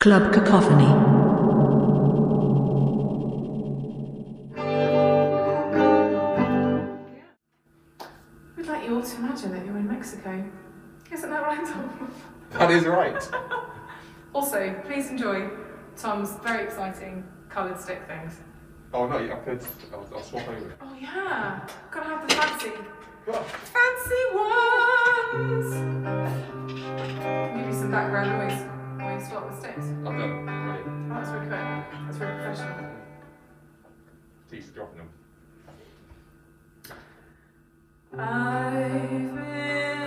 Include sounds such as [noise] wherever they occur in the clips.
Klub Kakofanney. We'd like you all to imagine that you're in Mexico. Isn't that right, Tom? [laughs] That is right. [laughs] Also, please enjoy Tom's very exciting coloured stick things. Oh no, I could. I'll, I'll swap over. Oh yeah, gotta have the fancy, Go fancy ones. Give you some background noise you swap the sticks. I've done. Ready. That's really quick. That's very professional. Teeth dropping them. I've been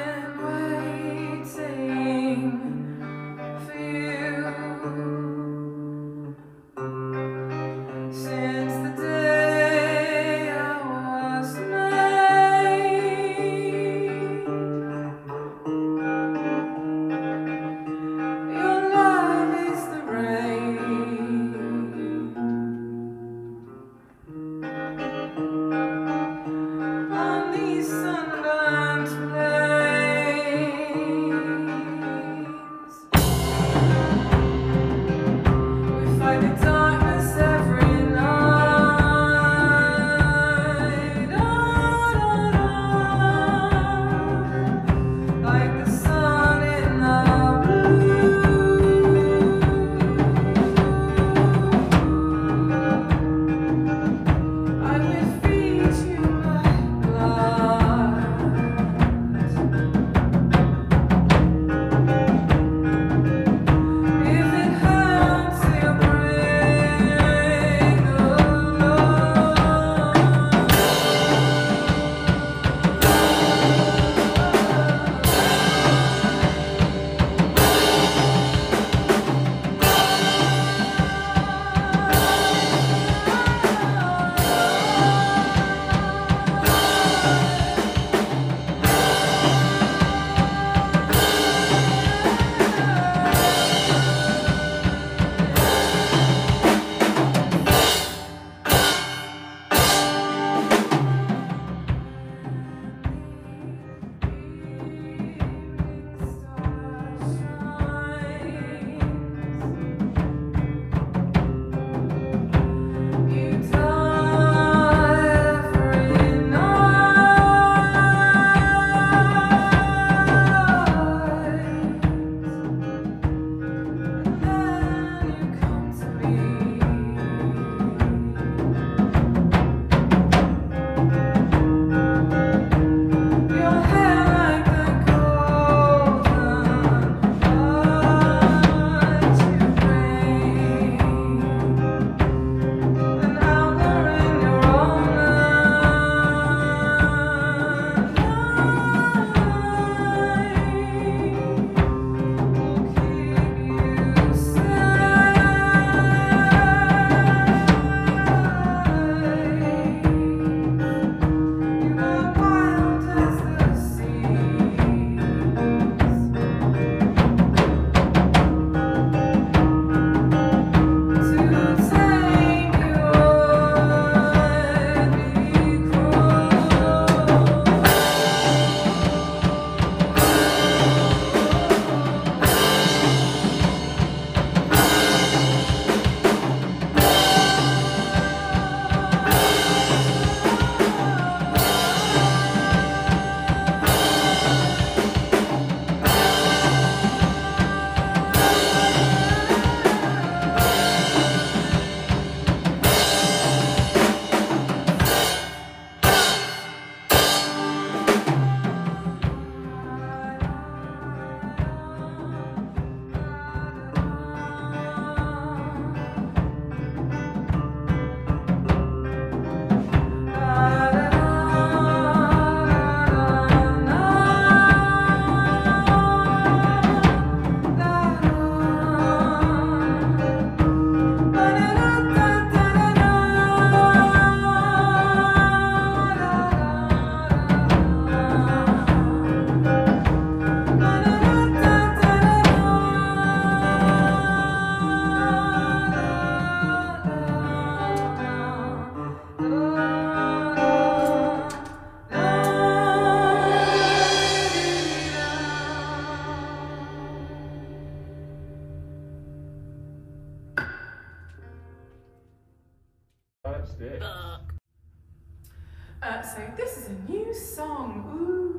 Uh, so this is a new song. Ooh.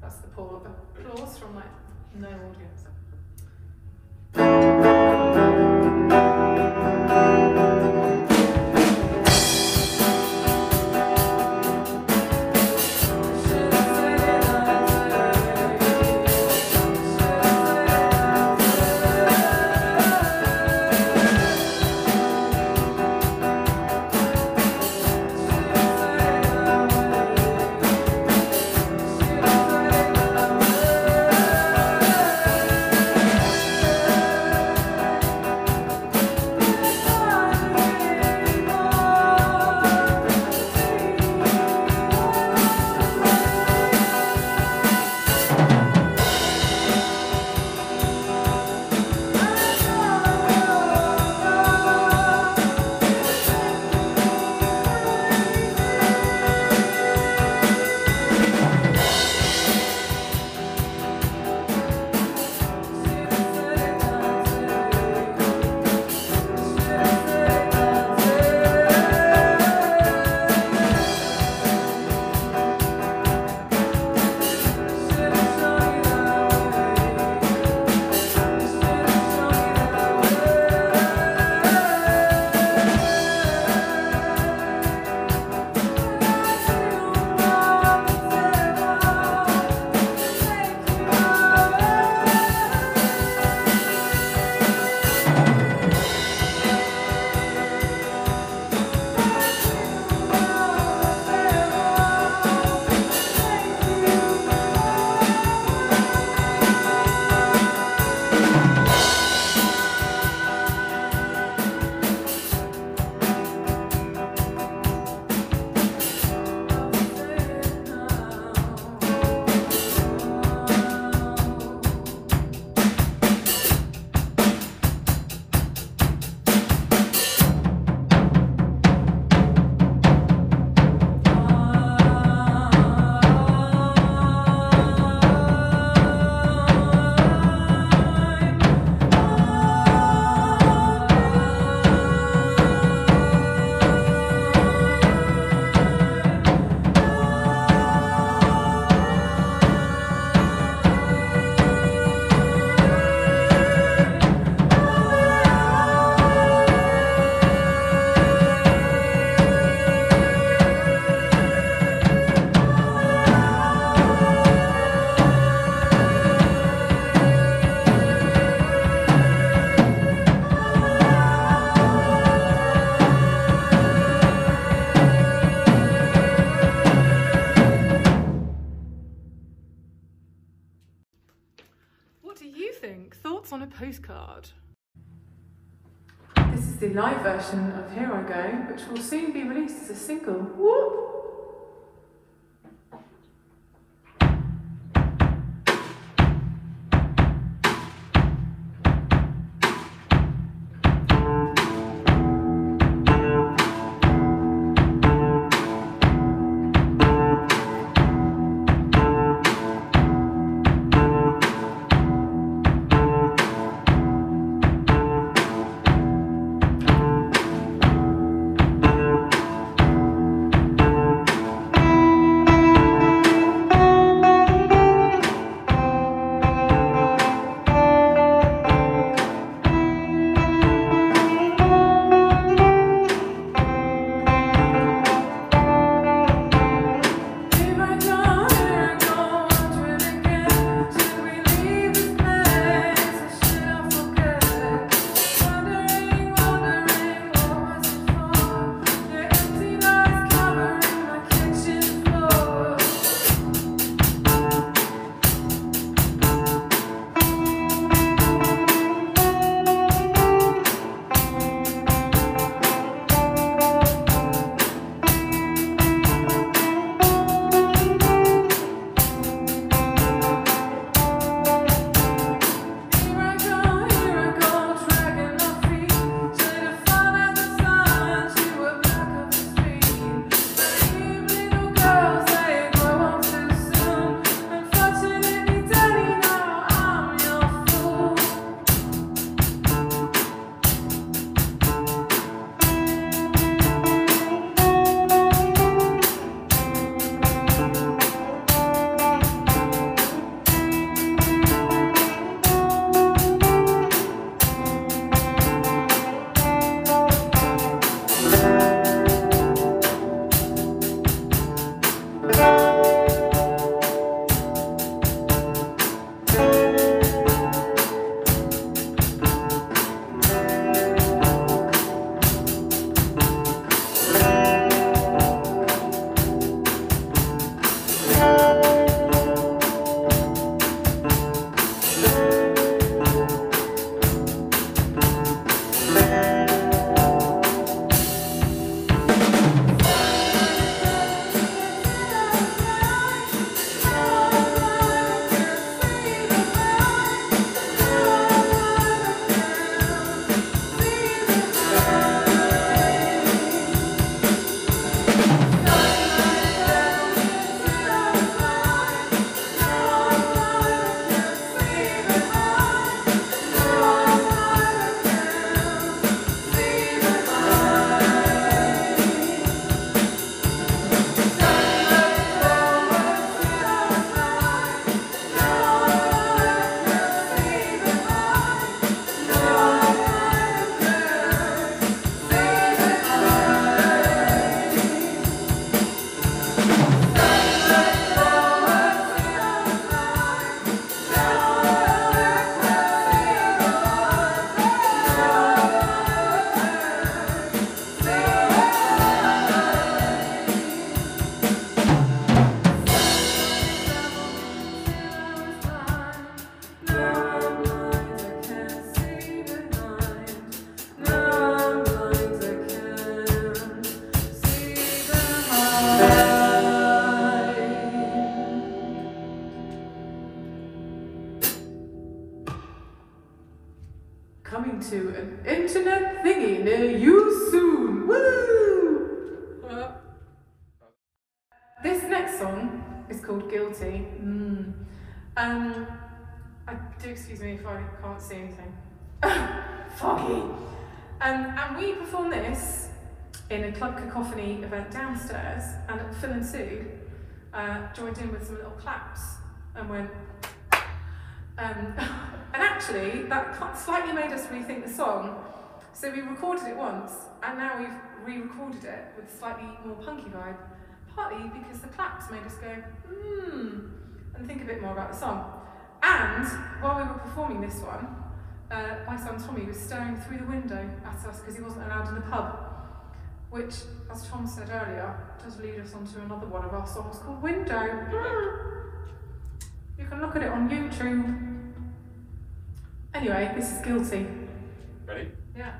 That's the applause from like no audience. Live version of Here I Go, which will soon be released as a single. Whoop! Song is called Guilty. Mm. Um, I do excuse me if I can't see anything. [laughs] Foggy. Um, and we performed this in a Klub Kakofanney event downstairs, and Phil and Sue uh, joined in with some little claps and went. Um, [laughs] and actually, that slightly made us rethink the song. So we recorded it once, and now we've re-recorded it with a slightly more punky vibe. Partly because the claps made us go, hmm, and think a bit more about the song. And while we were performing this one, uh, my son Tommy was staring through the window at us because he wasn't allowed in the pub. Which, as Tom said earlier, does lead us on to another one of our songs called Window. You can look at it on YouTube. Anyway, this is Guilty. Ready? Yeah,